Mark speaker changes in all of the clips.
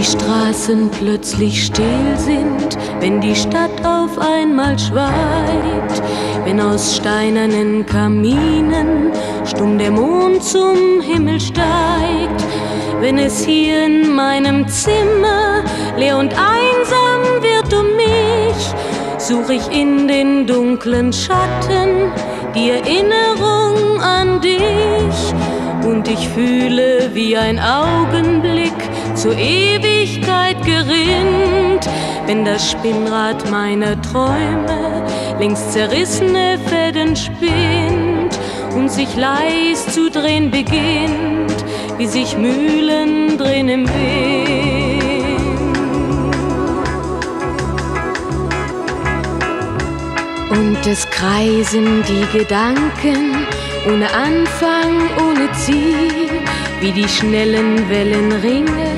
Speaker 1: die Straßen plötzlich still sind, wenn die Stadt auf einmal schweigt, wenn aus steinernen Kaminen stumm der Mond zum Himmel steigt, wenn es hier in meinem Zimmer leer und einsam wird um mich, such ich in den dunklen Schatten die Erinnerung an dich. Und ich fühle wie ein Augenblick zur Ewigkeit gerinnt, wenn das Spinnrad meiner Träume längst zerrissene Fäden spinnt und sich leis zu drehen beginnt, wie sich Mühlen drehen im Wind. Und es kreisen die Gedanken ohne Anfang, ohne Ziel, wie die schnellen Wellenringe,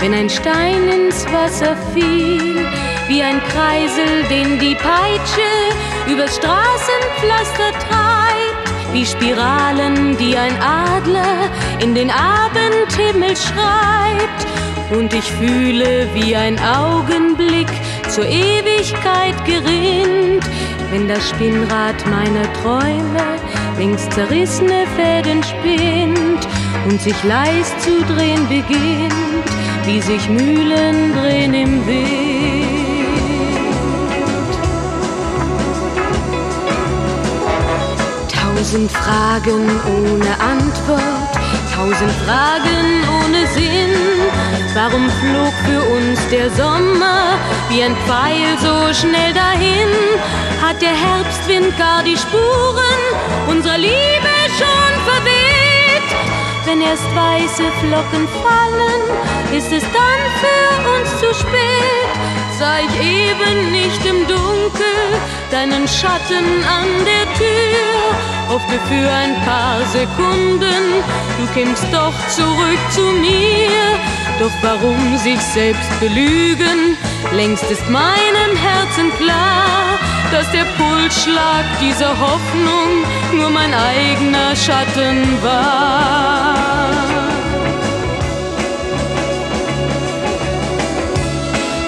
Speaker 1: wenn ein Stein ins Wasser fiel, wie ein Kreisel, den die Peitsche übers Straßenpflaster treibt, wie Spiralen, die ein Adler in den Abendhimmel schreibt. Und ich fühle, wie ein Augenblick zur Ewigkeit gerinnt, wenn das Spinnrad meiner Träume längst zerrissene Fäden spinnt und sich leis zu drehen beginnt, wie sich Mühlen drehen im Wind. Tausend Fragen ohne Antwort, tausend Fragen ohne Sinn. Warum flog für uns der Sommer wie ein Pfeil so schnell dahin? Hat der Herbstwind gar die Spuren unserer Liebe? Wenn erst weiße Flocken fallen, ist es dann für uns zu spät. Sah ich eben nicht im Dunkel deinen Schatten an der Tür, hoffte für ein paar Sekunden, du kämst doch zurück zu mir. Doch warum sich selbst belügen? Längst ist meinem Herzen klar, dass der Pulsschlag dieser Hoffnung nur mein eigener Schatten war.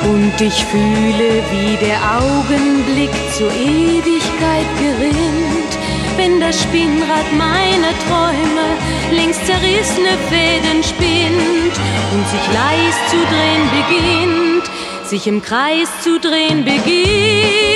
Speaker 1: Und ich fühle, wie der Augenblick zur Ewigkeit gerinnt, wenn das Spinnrad meiner Träume längst zerrissene Fäden spinnt und sich leis zu drehen beginnt, sich im Kreis zu drehen beginnt.